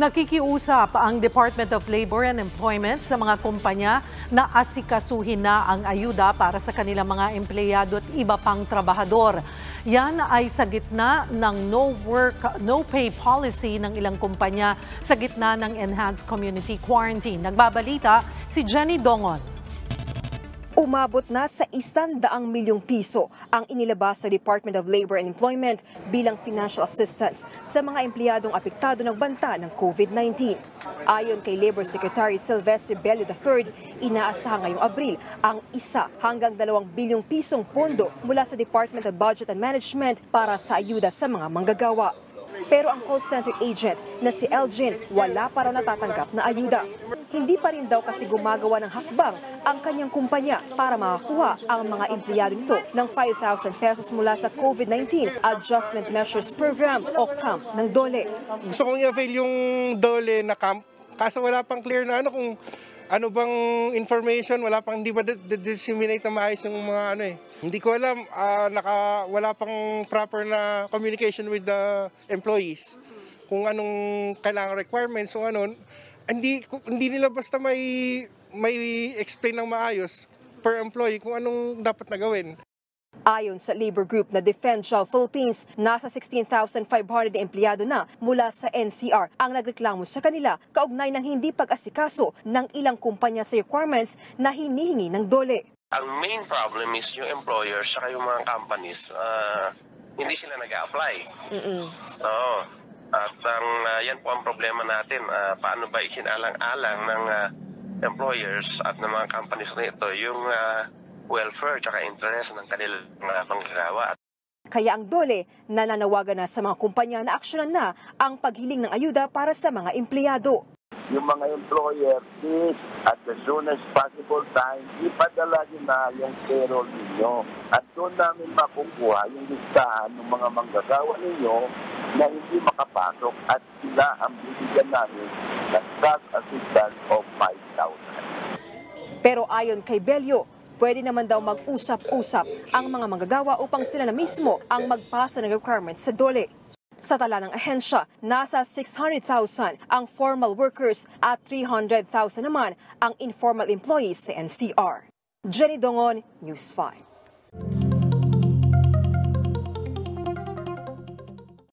Nakikiusap ang Department of Labor and Employment sa mga kumpanya na asikasuhin na ang ayuda para sa kanilang mga empleyado at iba pang trabahador. Yan ay sa gitna ng no work, no pay policy ng ilang kumpanya sa gitna ng enhanced community quarantine. Nagbabalita si Jenny Dongon. Umabot na sa isandaang milyong piso ang inilabas sa Department of Labor and Employment bilang financial assistance sa mga empleyadong apektado ng banta ng COVID-19. Ayon kay Labor Secretary Sylvester Bello III, inaasahan ngayong Abril ang isa hanggang dalawang bilyong pisong pondo mula sa Department of Budget and Management para sa ayuda sa mga manggagawa. Pero ang call center agent na si Elgin wala pa raw natatanggap na ayuda. Hindi pa rin daw kasi gumagawa ng hakbang ang kanyang kumpanya para makakuha ang mga empleyado nito ng 5,000 pesos mula sa COVID-19 Adjustment Measures Program o CAMP ng DOLE. Gusto kong i-avail yung dole na camp. Kaso wala pang clear na ano kung ano bang information, wala pang hindi ba disseminate na maayos yung mga ano eh. Hindi ko alam, ah, naka, wala pang proper na communication with the employees. Kung anong kailangan requirements, kung ano, hindi, hindi nila basta may, may explain ng maayos per employee kung anong dapat na gawin. Ayon sa labor group na Defend Shell Philippines, nasa 16,500 na empleyado na mula sa NCR ang nagreklamo sa kanila kaugnay ng hindi pag-asikaso ng ilang kumpanya sa requirements na hinihingi ng dole. Ang main problem is yung employers saka yung mga companies, ah, hindi sila nag-apply. Oo. At ang ah, yan po ang problema natin. Ah, paano ba isinalang-alang ng ah, employers at ng mga companies na ito yung ah, welfare at interest ng kanilang mga manggagawa. Kaya ang dole nananawagan na sa mga kumpanya na aksyonan na ang paghiling ng ayuda para sa mga empleyado. Yung mga employer is at the soonest possible time, ipadala nyo na yung payroll ninyo. At doon namin makukuha yung listahan ng mga manggagawa ninyo na hindi makapasok at sila ang bibigyan namin ng cash assistance of 5,000. Pero ayon kay Bello, pwede naman daw mag-usap-usap ang mga manggagawa upang sila na mismo ang magpasa ng requirements sa dole. Sa tala ng ahensya, nasa 600,000 ang formal workers at 300,000 naman ang informal employees sa NCR. Jenny Dongon, News 5.